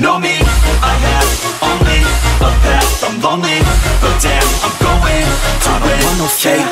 know me, I have only a path, I'm lonely, but damn, I'm going to I don't want no fake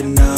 up,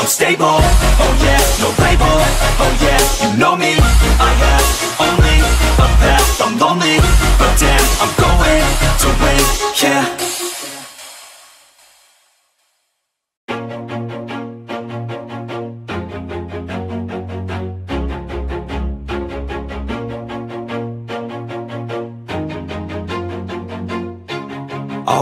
I'm stable, oh yeah, no label, oh yeah, you know me,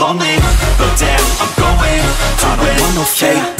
lonely, but damn, I'm going. To I don't want no fake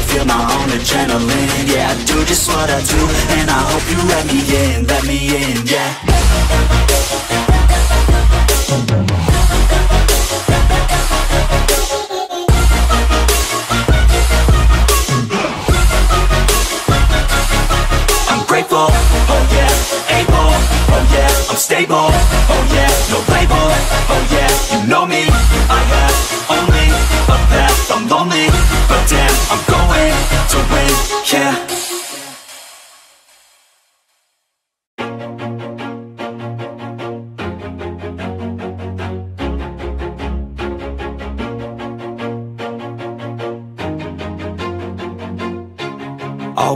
feel my own adrenaline. Yeah, I do just what I do And I hope you let me in, let me in, yeah. Oh oh stable, oh yeah, no label, oh yeah, you know me, I have only a path, I'm lonely. I'm going to win, yeah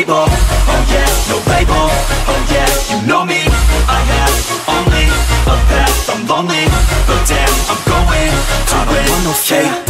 yeah, I'm oh yeah, no label, oh yeah, you know me, I have only a path, I'm lonely, but damn, I'm going. To I don't want no fake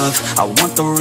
love, I want the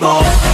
yeah,